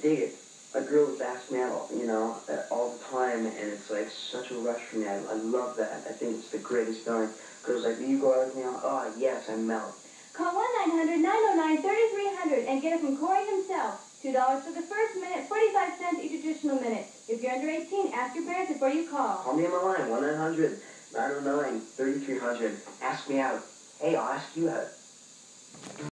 dig it. A girl is asked me out, you know, all the time, and it's like such a rush for me. I, I love that. I think it's the greatest feeling. Girls like, you go out with me? Oh, yes, I melt. Call 1-900-909-3300 and get it from Corey himself. $2 for the first minute, 45 cents each additional minute. If you're under 18, ask your parents before you call. Call me on my line, 1-900-909-3300. Ask me out. Hey, I'll ask you out.